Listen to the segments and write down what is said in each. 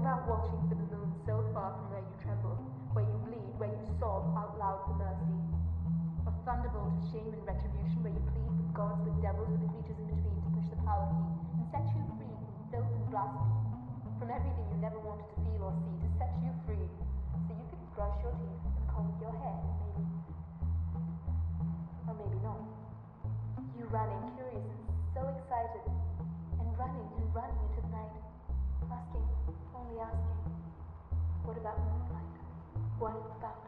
about watching for the moon so far from where you tremble, where you bleed, where you sob out loud for mercy. A thunderbolt of shame and retribution where you plead with gods, with devils, with the creatures in between to push the power key and set you free from filth and blasphemy, from everything you never wanted to feel or see, to set you free so you could brush your teeth and comb your hair, maybe. Or maybe not. You run in curious and so excited, and running and running into the night, asking, only asking, what about moonlight? What about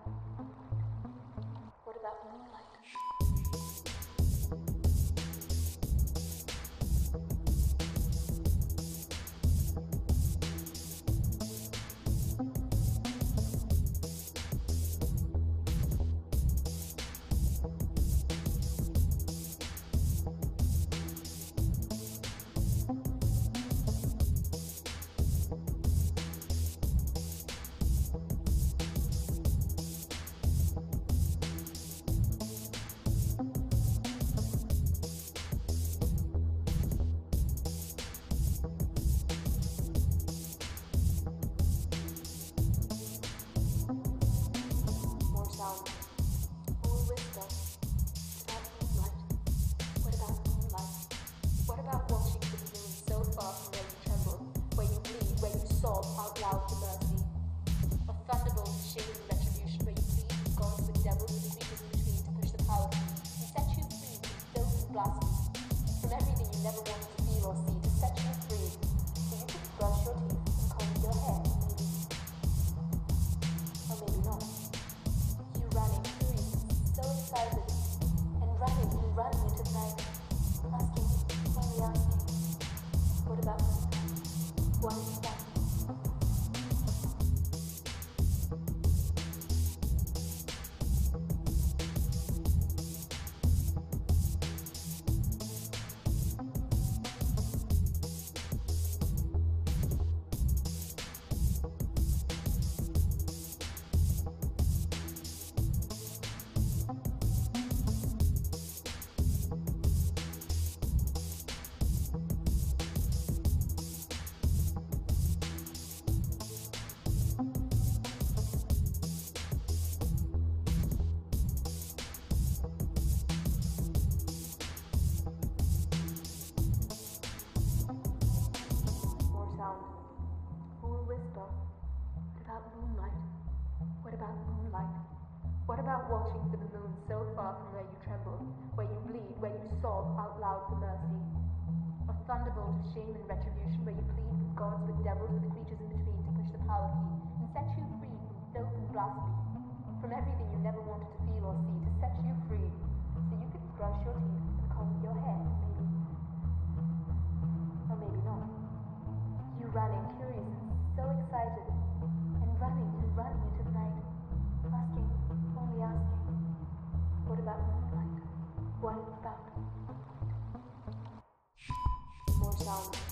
what about moonlight? What about moonlight? What about moonlight? What about watching for the moon so far from where you tremble, where you bleed, where you sob out loud for mercy? A thunderbolt of shame and retribution, where you plead with gods, with devils, with the creatures in between to push the power key and set you free from filth and blasphemy, from everything you never wanted to feel or see, to set you free so you could brush your teeth and comb your hair, maybe. Or maybe not. You curious and so excited and running and running into the night, asking, only asking, what about moonlight? What about? More sound.